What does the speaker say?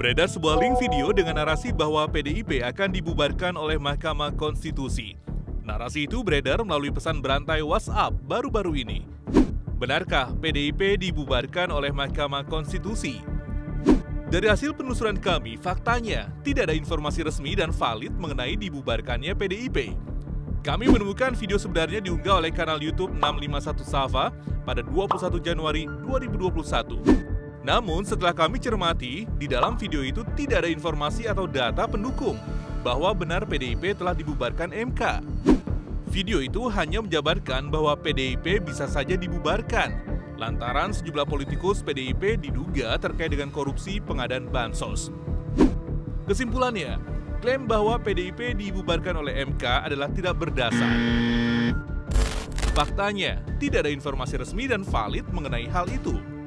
Beredar sebuah link video dengan narasi bahwa PDIP akan dibubarkan oleh Mahkamah Konstitusi. Narasi itu beredar melalui pesan berantai WhatsApp baru-baru ini. Benarkah PDIP dibubarkan oleh Mahkamah Konstitusi? Dari hasil penelusuran kami, faktanya tidak ada informasi resmi dan valid mengenai dibubarkannya PDIP. Kami menemukan video sebenarnya diunggah oleh kanal YouTube 651 Safa pada 21 Januari 2021. Namun setelah kami cermati, di dalam video itu tidak ada informasi atau data pendukung bahwa benar PDIP telah dibubarkan MK. Video itu hanya menjabarkan bahwa PDIP bisa saja dibubarkan lantaran sejumlah politikus PDIP diduga terkait dengan korupsi pengadaan bansos. Kesimpulannya, klaim bahwa PDIP dibubarkan oleh MK adalah tidak berdasar. Faktanya, tidak ada informasi resmi dan valid mengenai hal itu.